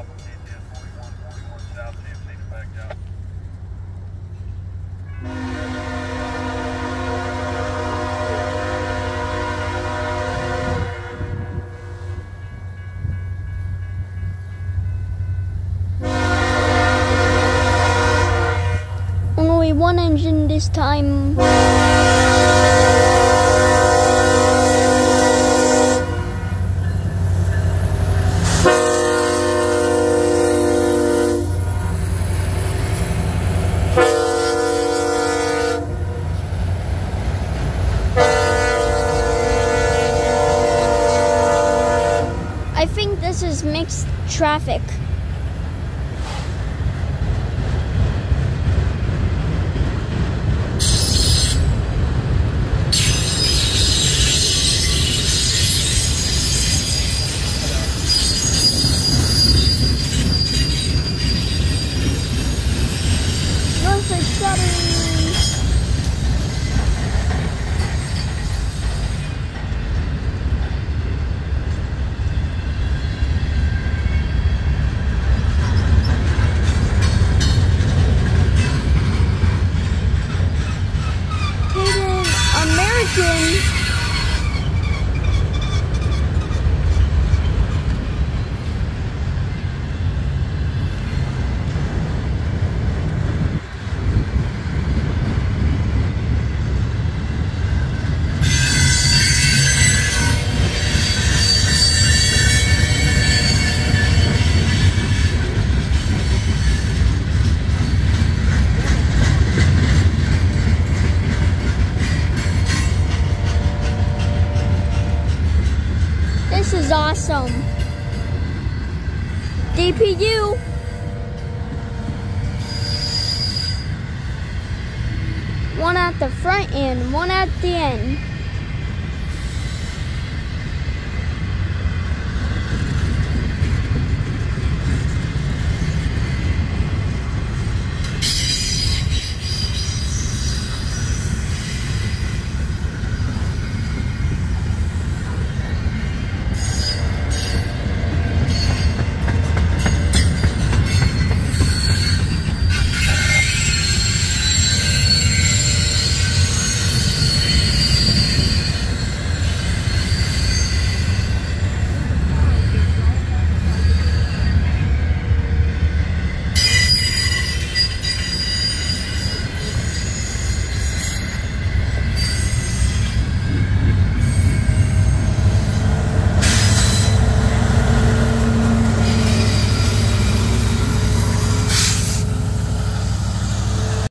job on KTS 41, 41 South, CMC to back out. Only one engine this time. I think this is mixed traffic. Norfolk Southern. American. This is awesome. DPU. One at the front end, one at the end.